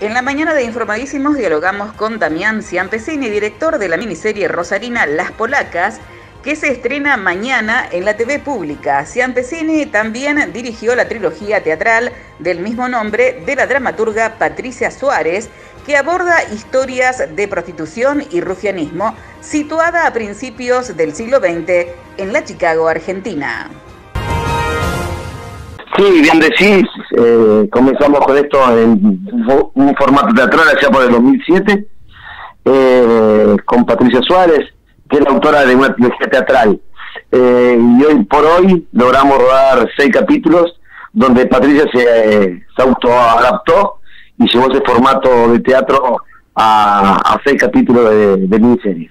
En la mañana de Informadísimos dialogamos con Damián Ciampesini, director de la miniserie rosarina Las Polacas, que se estrena mañana en la TV pública. Ciampesini también dirigió la trilogía teatral del mismo nombre de la dramaturga Patricia Suárez, que aborda historias de prostitución y rufianismo situada a principios del siglo XX en la Chicago, Argentina. Sí, bien decís, eh, comenzamos con esto en un formato teatral allá por el 2007, eh, con Patricia Suárez, que es la autora de una trilogía teatral. Eh, y hoy por hoy logramos rodar seis capítulos donde Patricia se, se autoadaptó y llevó ese formato de teatro a, seis capítulos de, de miniserie.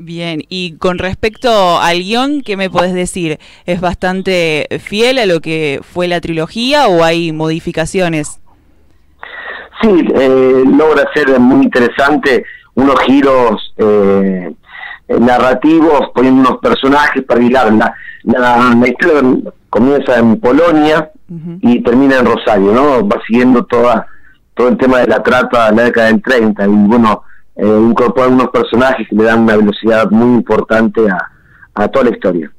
Bien, y con respecto al guion, ¿qué me podés decir? ¿Es bastante fiel a lo que fue la trilogía o hay modificaciones? Sí, eh, logra ser muy interesante, unos giros eh, narrativos, poniendo unos personajes para hilar. La, la, historia comienza en Polonia y termina en Rosario, ¿no? Va siguiendo toda todo el tema de la trata en la década del 30 y bueno, eh, incorporan unos personajes que le dan una velocidad muy importante a, toda la historia.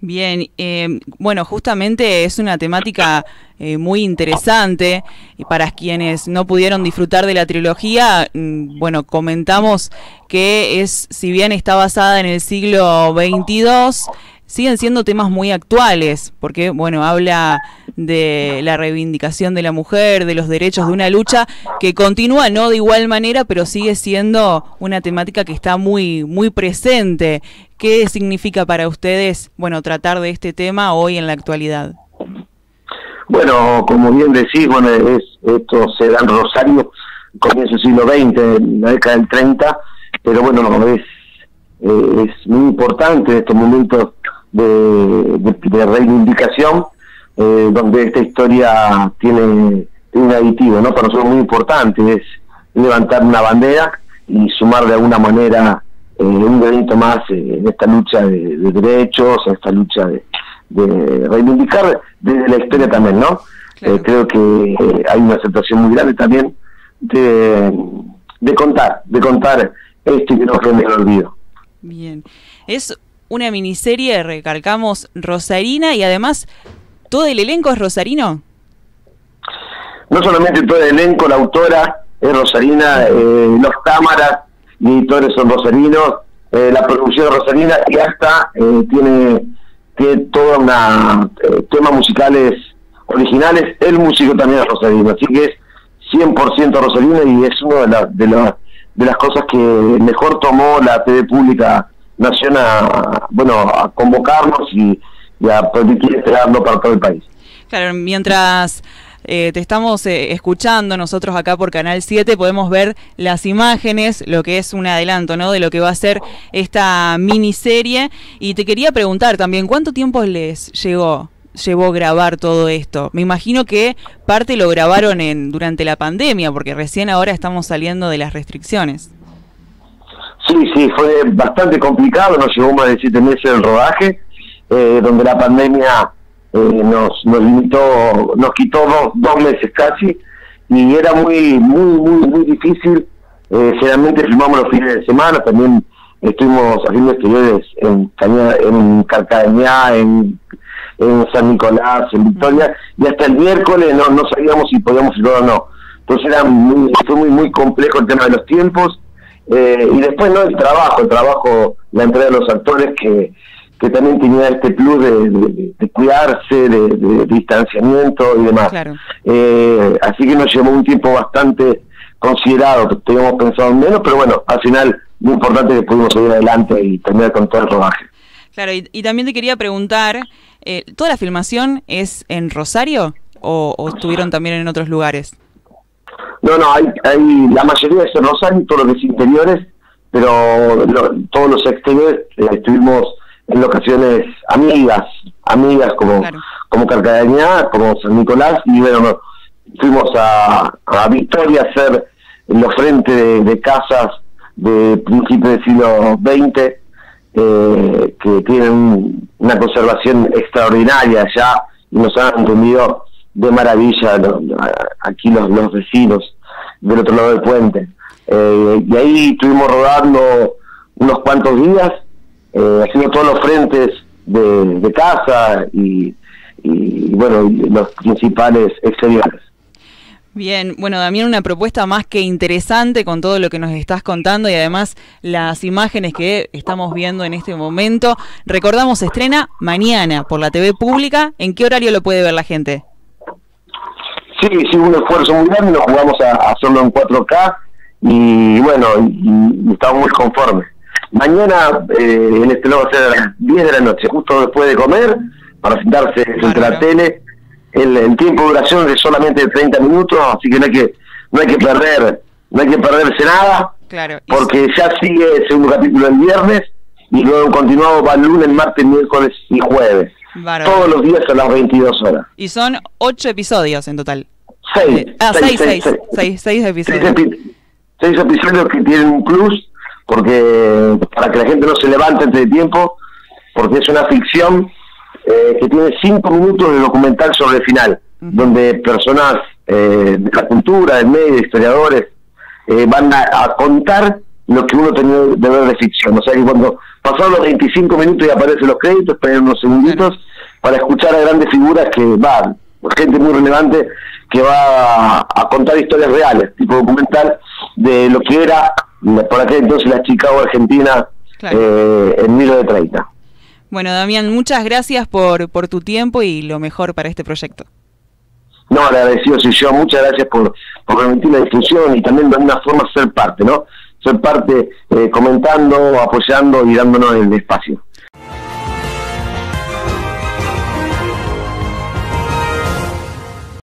Bien, eh, bueno, justamente es una temática eh, muy interesante y para quienes no pudieron disfrutar de la trilogía, mm, bueno, comentamos que es, si bien está basada en el siglo XXII, siguen siendo temas muy actuales, porque, bueno, habla de la reivindicación de la mujer, de los derechos, de una lucha que continúa, no de igual manera, pero sigue siendo una temática que está muy, muy presente. ¿Qué significa para ustedes, bueno, tratar de este tema hoy en la actualidad? Bueno, como bien decís, bueno, es, esto se da en Rosario, comienzo del siglo XX, la década del 30, pero bueno, es, eh, es muy importante en estos momentos de, reivindicación, eh, donde esta historia tiene, un aditivo, ¿no? Para nosotros muy importante, es levantar una bandera y sumar de alguna manera eh, un granito más eh, en esta lucha de, derechos, en esta lucha de, reivindicar desde la historia también, ¿no? creo que hay una aceptación muy grande también de, de contar, de contar esto y que no quede en el olvido. Bien. Es una miniserie, recalcamos, rosarina y además todo el elenco es rosarino. No solamente todo el elenco, la autora es rosarina, eh, los cámaras y editores son rosarinos, eh, la producción rosarina y hasta eh, tiene, tiene toda una temas musicales originales, el músico también es rosarino, así que es 100% rosarino y es una de, de, de las cosas que mejor tomó la TV pública nación a, bueno, a convocarnos y, a permitir esperarlo para todo el país. Claro, mientras eh, te estamos eh, escuchando nosotros acá por Canal 7, podemos ver las imágenes, lo que es un adelanto, ¿no? De lo que va a ser esta miniserie. Y te quería preguntar también, ¿cuánto tiempo les llegó? llevó grabar todo esto? Me imagino que parte lo grabaron en durante la pandemia, porque recién ahora estamos saliendo de las restricciones. Sí, sí, fue bastante complicado, nos llevó más de siete meses el rodaje, eh, donde la pandemia eh, nos, nos limitó, nos quitó dos, dos meses casi, y era muy, muy, muy, muy difícil. Eh, generalmente filmamos los fines de semana, también estuvimos haciendo exteriores en, en, en San Nicolás, en Victoria, y hasta el miércoles no, no sabíamos si podíamos filmar o no. Entonces era muy, fue muy, muy complejo el tema de los tiempos eh, y después no el trabajo, el trabajo, la entrega de los actores que, que también tenía este plus de, cuidarse, de, distanciamiento y demás. Eh, así que nos llevó un tiempo bastante considerado, teníamos pensado menos, pero bueno, al final lo importante es que pudimos seguir adelante y terminar con todo el rodaje. Claro, y, también te quería preguntar, eh, ¿toda la filmación es en Rosario o, o estuvieron también en otros lugares? No, no, hay, hay la mayoría es en Rosario, todos los interiores, pero todos los exteriores eh, estuvimos en locaciones amigas, amigas como, como Carcadañá, como San Nicolás, y bueno, fuimos a, a Victoria a hacer los frentes de, casas de principios del siglo XX, eh, que tienen una conservación extraordinaria ya, y nos han entendido de maravilla aquí los, los vecinos del otro lado del puente. Eh, y ahí estuvimos rodando unos cuantos días, eh, haciendo todos los frentes de, casa y, y, bueno, los principales exteriores. Bien, bueno, Damián, una propuesta más que interesante con todo lo que nos estás contando y además las imágenes que estamos viendo en este momento. Recordamos, estrena mañana por la TV pública. ¿En qué horario lo puede ver la gente? Sí, sí, un esfuerzo muy grande, nos jugamos a, hacerlo en 4K y bueno, y, estamos muy conformes. Mañana eh, en este lugar va a ser a las 10 de la noche, justo después de comer, para sentarse frente a la tele el, tiempo de duración es solamente de 30 minutos, así que no hay que no hay que perder no hay que perderse nada, claro. porque ya sigue el segundo capítulo el viernes y luego continuado va el lunes, martes, miércoles y jueves. Todos los días a las 22 horas. Y son 8 episodios en total. 6. Eh, ah, 6, 6, 6 episodios. 6 episodios que tienen un plus, porque para que la gente no se levante entre tiempo, porque es una ficción eh, que tiene cinco minutos de documental sobre el final, donde personas eh, de la cultura, del medio, historiadores, eh, van a, contar lo que uno tenía de ver de ficción. O sea que cuando pasaron los 25 minutos y aparecen los créditos, esperen unos segunditos para escuchar a grandes figuras que van, gente muy relevante que va a, contar historias reales, tipo documental de lo que era por aquel entonces la Chicago Argentina en 1930. Bueno, Damián, muchas gracias por, por tu tiempo y lo mejor para este proyecto. No, agradecido soy yo. Muchas gracias por, por permitir la difusión y también de alguna forma ser parte, ¿no? Ser parte eh, comentando, apoyando y dándonos el espacio.